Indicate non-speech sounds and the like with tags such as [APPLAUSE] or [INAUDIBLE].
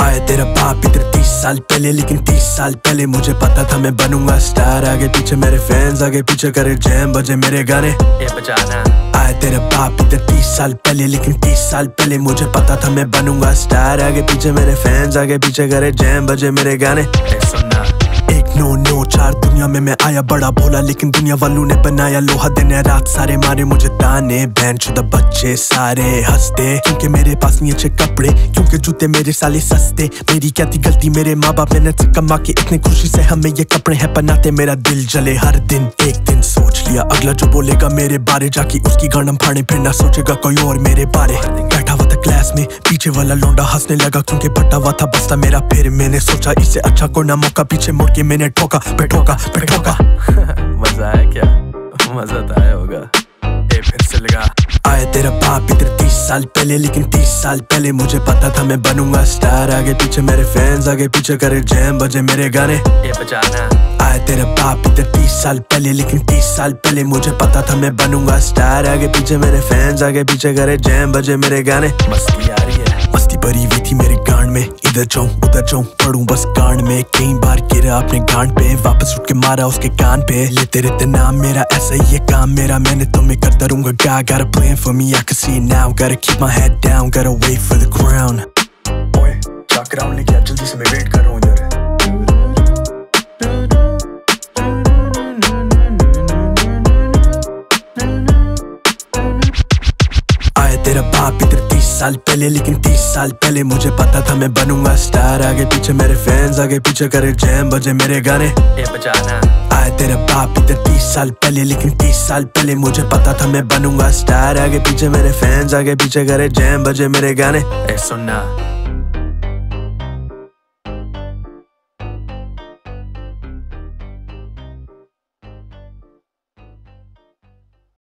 आए। तेरा बाप इधर तीस साल पहले लेकिन तीस साल पहले मुझे पता था मैं बनूँगा स्टार। आगे पीछे मेरे फैंस आगे पीछे करे जैम बजे मेरे गाने। ए बजाना। आए तेरे बाप इधर तीस साल पहले, लेकिन तीस साल पहले मुझे पता था मैं बनूँगा स्टार आगे पीछे मेरे फैंस आगे पीछे करे जैम बजे मेरे गाने। एक नो नो चार दुनिया में मैं आया, बड़ा भोला, लेकिन दुनिया वालों ने बनाया लोहा। दिन रात सारे मारे, मुझे ताने बेंच द बच्चे सारे हँसते। क्योंकि मेरे पास नहीं अच्छे कपड़े, क्योंकि जूते मेरे साले सस्ते। मेरी क्या थी गलती, मेरे माँ बाप मेहनत से कमा के इतनी खुशी से हमें ये कपड़े हैं, बनाते मेरा दिल जले हर दिन, एक दिन लिया अगला जो बोलेगा मेरे बारे जाके उसकी गणम फाड़े फिर ना सोचेगा कोई और मेरे बारे। बैठा हुआ था क्लास में पीछे वाला लौंडा हंसने लगा क्योंकि बटा हुआ था बस्ता मेरा फिर मैंने सोचा इससे अच्छा कोई ना मौका पीछे मुड़ के मैंने ठोका पे ठोका पे ठोका [LAUGHS] मज़ा आया क्या? मज़ा तो आया होगा। फिर से लगा। आए तेरा बाप इधर तीस साल पहले लेकिन तीस साल पहले मुझे पता था मैं बनूँगा। स्टार आगे पीछे मेरे फैंस आगे पीछे करे जैम बजे मेरे गाने। ये बजाना। आए तेरा बाप इधर तीस साल पहले, लेकिन तीस साल पहले मुझे पता था मैं बनूँगा स्टार आगे पीछे मेरे फैंस आगे पीछे करे जैम बजे मेरे गाने। मस्ती आ रही है। मस्ती भरी हुई थी मेरे गांड में। इधर जाऊँ, उधर जाऊँ, पढ़ूं बस गांड में। कई बार गिरा अपने गांड पे, वापस उठ के मारा उसके कान पे। लेते रहते नाम मेरा, ऐसा ही है काम मेरा। मैंने तो मैं करता रहूँगा God got a plan for me, I can see it now gotta keep my head down, gotta wait for the crown ओए चाक राउंड लेके जल्दी से मैं वेट कर रहा हूँ। आए इधर तीस साल पहले लेकिन तीस साल पहले मुझे पता था मैं बनूँगा स्टार। आगे पीछे मेरे फैंस आगे पीछे करे जैम बजे मेरे गाने। ये बजाना। आए तेरा बाप इधर तीस साल पहले लेकिन तीस साल पहले मुझे पता था मैं बनूँगा स्टार। आगे पीछे मेरे फैंस आगे पीछे करे जैम बजे मेरे गाने। ए सुनना।